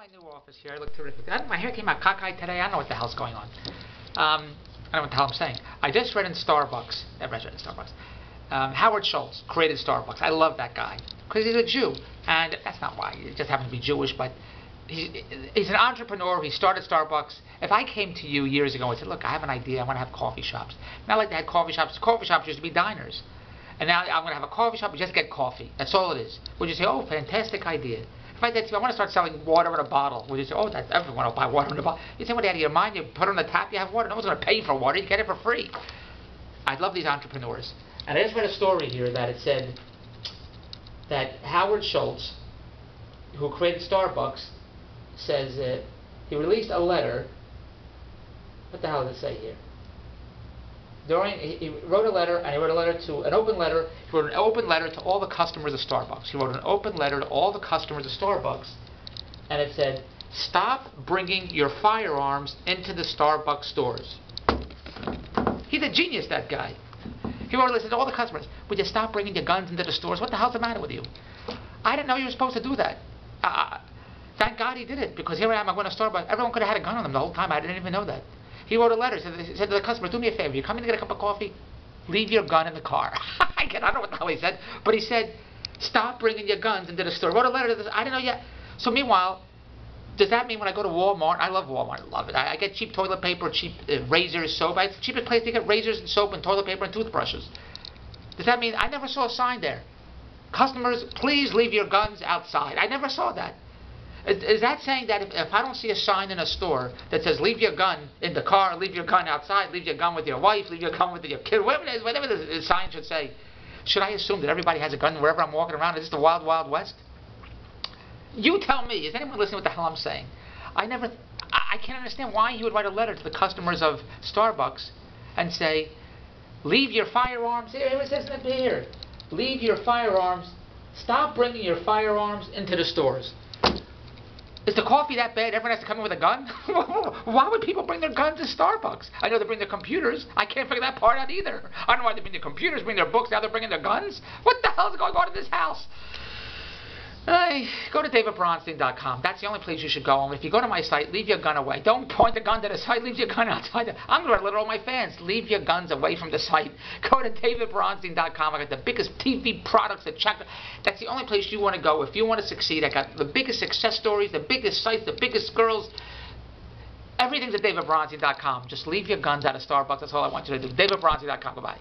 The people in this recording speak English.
my new office here. I look terrific. I, my hair came out cockeyed today. I don't know what the hell's going on. Um, I don't know what I'm saying. I just read in Starbucks. I read in Starbucks. Um, Howard Schultz created Starbucks. I love that guy because he's a Jew, and that's not why. He just happens to be Jewish, but he's, he's an entrepreneur. He started Starbucks. If I came to you years ago and said, "Look, I have an idea. I want to have coffee shops." Not like they had coffee shops. Coffee shops used to be diners, and now I'm going to have a coffee shop and just get coffee. That's all it is. Would you say, "Oh, fantastic idea"? If I said I want to start selling water in a bottle, would you say, oh, that's, everyone will buy water in a bottle? You say, what, out of your mind? You put it on the tap, you have water. No one's going to pay for water. You get it for free. I love these entrepreneurs. And I just read a story here that it said that Howard Schultz, who created Starbucks, says that he released a letter. What the hell does it say here? During he, he wrote a letter and he wrote a letter to an open letter. He wrote an open letter to all the customers of Starbucks. He wrote an open letter to all the customers of Starbucks, and it said, "Stop bringing your firearms into the Starbucks stores." He's a genius, that guy. He wrote a letter to all the customers. Would you stop bringing your guns into the stores? What the hell's the matter with you? I didn't know you were supposed to do that. Uh, thank God he did it because here I am. I'm going to Starbucks. Everyone could have had a gun on them the whole time. I didn't even know that. He wrote a letter. Said, said to the customer, do me a favor. You come in to get a cup of coffee, leave your gun in the car. I don't know what the hell he said, but he said, stop bringing your guns into the store. Wrote a letter to this. I didn't know yet. So meanwhile, does that mean when I go to Walmart, I love Walmart, I love it. I, I get cheap toilet paper, cheap uh, razors, soap. It's the cheapest place to get razors and soap and toilet paper and toothbrushes. Does that mean I never saw a sign there? Customers, please leave your guns outside. I never saw that. Is, is that saying that if, if I don't see a sign in a store that says leave your gun in the car, leave your gun outside, leave your gun with your wife, leave your gun with your kid, whatever it is, whatever the, sign should say, should I assume that everybody has a gun wherever I'm walking around? Is this the wild, wild west? You tell me. Is anyone listening to what the hell I'm saying? I never, I, I can't understand why he would write a letter to the customers of Starbucks and say, leave your firearms here. It says it here. Leave your firearms. Stop bringing your firearms into the stores. Is the coffee that bad? Everyone has to come in with a gun? why would people bring their guns to Starbucks? I know they bring their computers. I can't figure that part out either. I don't know why they bring their computers, bring their books, now they're bringing their guns. What the hell is going on in this house? Uh, go to davidbronstein.com. That's the only place you should go. And if you go to my site, leave your gun away. Don't point the gun to the site. Leave your gun outside. I'm going to let all my fans leave your guns away from the site. Go to davidbronstein.com. I got the biggest TV products that check. That's the only place you want to go if you want to succeed. I got the biggest success stories, the biggest sites, the biggest girls. Everything's at davidbronstein.com. Just leave your guns out of Starbucks. That's all I want you to do. davidbronstein.com. Goodbye.